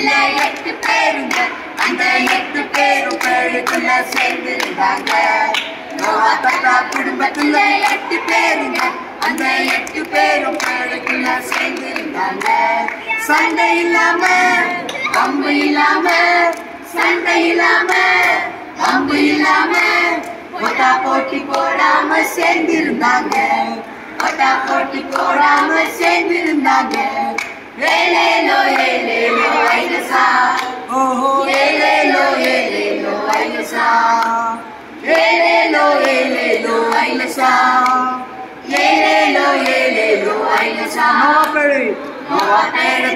சண்டையில எட்டு பேருங்க. அந்த எட்டு பேரும் பேருக்குள்ள சேர்ந்து இருந்தாங்க நோவா தாத்தா குடும்பத்துல எட்டு பேருங்க. அந்த எட்டு பேரும் பேருக்குள்ள சேர்ந்து இருந்தாங்க சண்டை இல்லாம அம்பு இல்லாம சண்டை இல்லாம அம்பு இல்லாம ஒட்டா போட்டி போடாம சேர்ந்திருந்தாங்க. ஒட்டா போட்டி போடாம சேர்ந்திருந்தாங்க.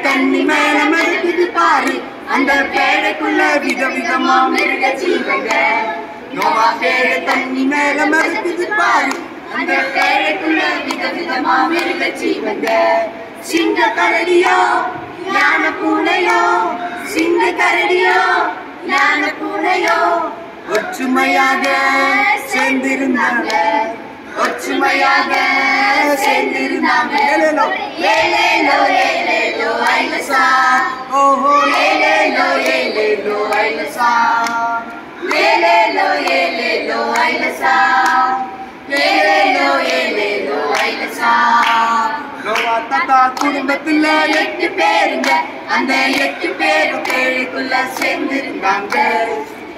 தண்ணி மேல மறுக்குது பாரு. அந்த பேடைக்குள்ள விதவிதமா மிருக ஜீவங்க நோவா பேட தண்ணி மேல மறுக்குது பாரு. அந்த பேடைக்குள்ள விதவிதமா மிருக ஜீவங்க சிங்க கரடியோ ஞான பூனையோ சிங்க கரடியோ ஞான பூனையோ ஒற்றுமையாக சேர்ந்திருந்தாங்க ஒற்றுமையாக சேர்ந்திருந்தாங்க ஏலேலோ. ஏலேலோ ஏலேலோ ஐலசா ஓஹோ ஏலேலோ ஏலேலோ ஐலசா ஏலேலோ ஏலேலோ ஐலசா ஏலேலோ ஏலேலோ ஐலசா பார்த்தா குடும்பத்துல எட்டு பேருங்க. அந்த எட்டு பேரும் பேருக்குள்ள சேர்ந்திருந்தாங்க.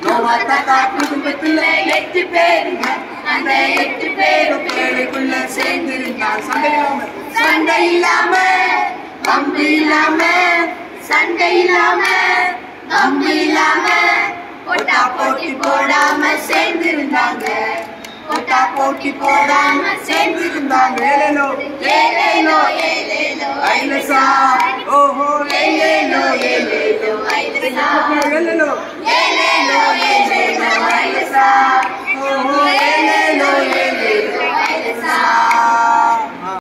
நோவா தாத்தா குடும்பத்துல எட்டு பேருங்க. அந்த எட்டு பேரும் பேருக்குள்ள சேர்ந்திருந்தாங்க. சண்டை இல்லாம. சண்டை இல்லாம. அம்பு இல்லாம. சண்டை இல்லாம. அம்பு இல்லாம. போட்டா போட்டி போடாம சேர்ந்திருந்தாங்க. போட்டா போட்டி போடாம சேர்ந்து ओहो ले ले लो ये ले लो आइए ले लो